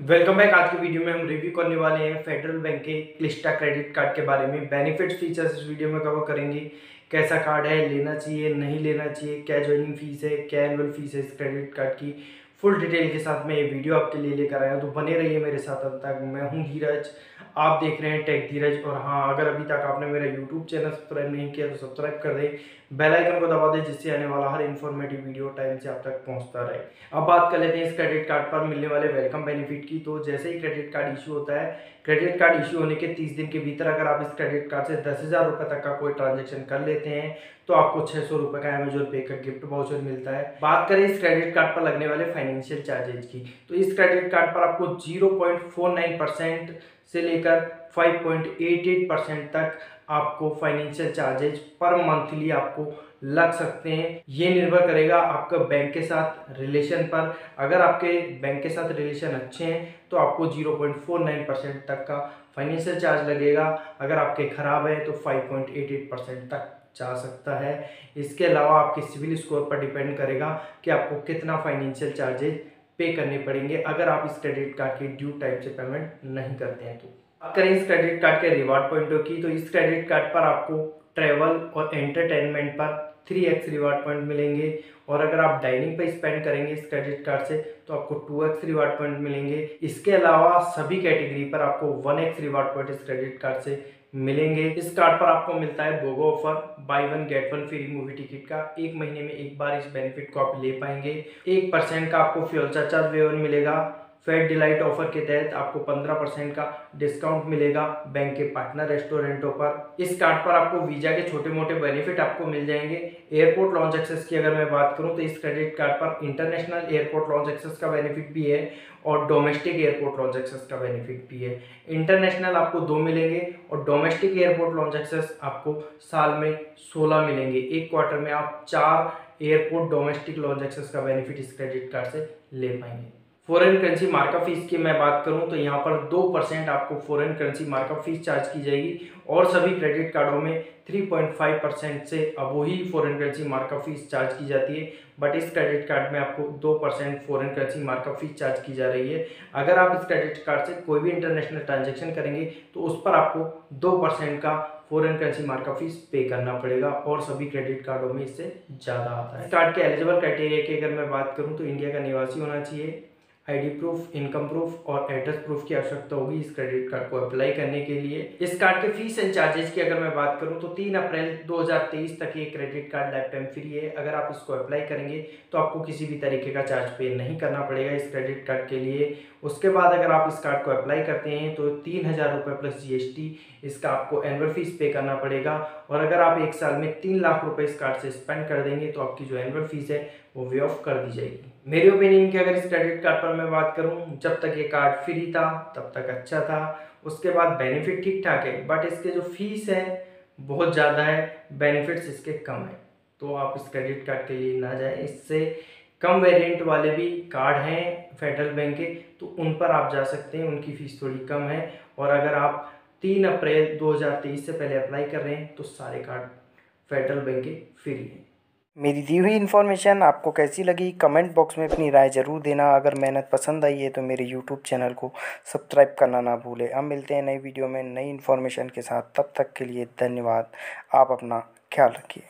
Welcome back. आज के video में हम रिव्यू करने वाले हैं फेडरल बैंक के क्लिस्टा क्रेडिट कार्ड के बारे में। बेनिफिट्स फीचर्स इस वीडियो में कवर करेंगे। कैसा कार्ड है, लेना चाहिए, नहीं लेना चाहिए, क्या ज्वाइनिंग फ़ीस है, क्या एनुअल फ़ीस है इस क्रेडिट कार्ड की। फुल डिटेल के साथ मैं ये वीडियो आपके लिए लेकर आया हूँ तो बने रहिए मेरे साथ अब तक। मैं हूँ धीरज, आप देख रहे हैं टेक धीरज, और हाँ अगर अभी तक आपने मेरा यूट्यूब चैनल सब्सक्राइब नहीं किया तो सब्सक्राइब कर दें। बेल आइकन को दबा दें, जिससे आने वाला हर इन्फॉर्मेटिव वीडियो टाइम से आप तक पहुँचता रहे। अब बात कर लेते हैं इस क्रेडिट कार्ड पर मिलने वाले वेलकम बेनिफिट की। तो जैसे ही क्रेडिट कार्ड इशू होता है क्रेडिट कार्ड इशू होने के तीस दिन के भीतर अगर आप इस क्रेडिट कार्ड से दस हज़ार रुपये तक का कोई ट्रांजेक्शन कर लेते हैं तो आपको छः सौ रुपये का अमेजोन पे का गिफ्ट वाउचर मिलता है। बात करें इस क्रेडिट कार्ड पर लगने वाले फाइनेंशियल चार्जेज की। तो इस क्रेडिट कार्ड पर आपको zero point four nine percent से लेकर 5.88 परसेंट तक आपको फाइनेंशियल चार्जेज पर मंथली आपको लग सकते हैं। ये निर्भर करेगा आपका बैंक के साथ रिलेशन पर। अगर आपके बैंक के साथ रिलेशन अच्छे हैं तो आपको 0.49 परसेंट तक का फाइनेंशियल चार्ज लगेगा। अगर आपके ख़राब है तो 5.88 परसेंट तक जा सकता है। इसके अलावा आपके सिविल स्कोर पर डिपेंड करेगा कि आपको कितना फाइनेंशियल चार्जेज पे करने पड़ेंगे, अगर आप इस क्रेडिट कार्ड की ड्यू टाइप से पेमेंट नहीं करते हैं तो। बात करें इस क्रेडिट कार्ड के रिवार्ड पॉइंटों की तो इस क्रेडिट कार्ड पर आपको ट्रैवल और एंटरटेनमेंट पर थ्री एक्स रिवार्ड पॉइंट मिलेंगे और अगर आप डाइनिंग पर स्पेंड करेंगे इस क्रेडिट कार्ड से तो आपको टू एक्स रिवार्ड पॉइंट मिलेंगे। इसके अलावा सभी कैटेगरी पर आपको वन एक्स रिवार्ड पॉइंट इस क्रेडिट कार्ड से मिलेंगे। इस कार्ड पर आपको मिलता है BOGO offer buy one get one free movie ticket का। एक महीने में एक बार इस बेनिफिट को आप ले पाएँगे। एक परसेंट का आपको फ्यूल चार्ज वेवर मिलेगा। फेड डिलाइट ऑफ़र के तहत आपको 15 परसेंट का डिस्काउंट मिलेगा बैंक के पार्टनर रेस्टोरेंटों पर। इस कार्ड पर आपको वीज़ा के छोटे मोटे बेनिफिट आपको मिल जाएँगे। एयरपोर्ट लॉन्च एक्सेस की अगर मैं बात करूँ तो इस क्रेडिट कार्ड पर इंटरनेशनल एयरपोर्ट लॉन्च एक्सेस का बेनिफिट भी है और डोमेस्टिक एयरपोर्ट लॉन्च एक्सेस का बेनिफिट भी है। इंटरनेशनल आपको दो मिलेंगे और डोमेस्टिक एयरपोर्ट लॉन्च एक्सेस आपको साल में सोलह मिलेंगे। एक क्वार्टर में आप चार एयरपोर्ट डोमेस्टिक लॉन्च एक्सेस का बेनिफिट इस क्रेडिट कार्ड से ले पाएँगे। फॉरेन करेंसी मार्कअप फ़ीस की मैं बात करूँ तो यहाँ पर दो परसेंट आपको foreign currency markup fees charge की जाएगी और सभी क्रेडिट कार्डों में 3.5 परसेंट से अब ही foreign currency markup fees charge की जाती है। बट इस क्रेडिट कार्ड में आपको दो percent foreign currency markup fees charge की जा रही है। अगर आप इस क्रेडिट कार्ड से कोई भी इंटरनेशनल ट्रांजेक्शन करेंगे तो उस पर आपको दो परसेंट का फॉरन करेंसी मार्कअप फ़ीस पे करना पड़ेगा और सभी क्रेडिट कार्डों में इससे ज़्यादा आता है। कार्ड के एलिजिबल क्राइटेरिया की अगर मैं बात करूँ तो इंडिया का निवासी होना चाहिए। आईडी प्रूफ इनकम प्रूफ और एड्रेस प्रूफ की आवश्यकता होगी इस क्रेडिट कार्ड को अप्लाई करने के लिए। इस कार्ड के फ़ीस एंड चार्जेस की अगर मैं बात करूँ तो 3 अप्रैल 2023 तक ये credit card lifetime free है। अगर आप इसको अप्लाई करेंगे तो आपको किसी भी तरीके का चार्ज पे नहीं करना पड़ेगा इस क्रेडिट कार्ड के लिए। उसके बाद अगर आप इस कार्ड को अप्लाई करते हैं तो तीन हज़ार रुपये प्लस जीएसटी इसका आपको एनुअल फ़ीस पे करना पड़ेगा। और अगर आप एक साल में तीन लाख रुपये इस कार्ड से स्पेंड कर देंगे तो आपकी जो एनुअल फ़ीस है वो वे ऑफ़ कर दी जाएगी। मेरी ओपिनियन की अगर इस क्रेडिट कार्ड पर मैं बात करूँ, जब तक ये कार्ड फ्री था, तब तक अच्छा था। उसके बाद बेनिफिट ठीक ठाक है बट इसके जो फ़ीस है, बहुत ज़्यादा है बेनिफिट्स इसके कम है। तो आप इस क्रेडिट कार्ड के लिए ना जाएँ। इससे कम वेरिएंट वाले भी कार्ड हैं फेडरल बैंक के तो उन पर आप जा सकते हैं, उनकी फ़ीस थोड़ी कम है। और अगर आप तीन अप्रैल 2023 से पहले अप्लाई कर रहे हैं तो सारे कार्ड फेडरल बैंक के फ्री हैं। मेरी दी हुई इन्फॉर्मेशन आपको कैसी लगी? कमेंट बॉक्स में अपनी राय ज़रूर देना। अगर मेहनत पसंद आई है तो मेरे यूट्यूब चैनल को सब्सक्राइब करना ना भूलें। हम मिलते हैं नई वीडियो में नई इन्फॉर्मेशन के साथ। तब तक के लिए धन्यवाद। आप अपना ख्याल रखिए।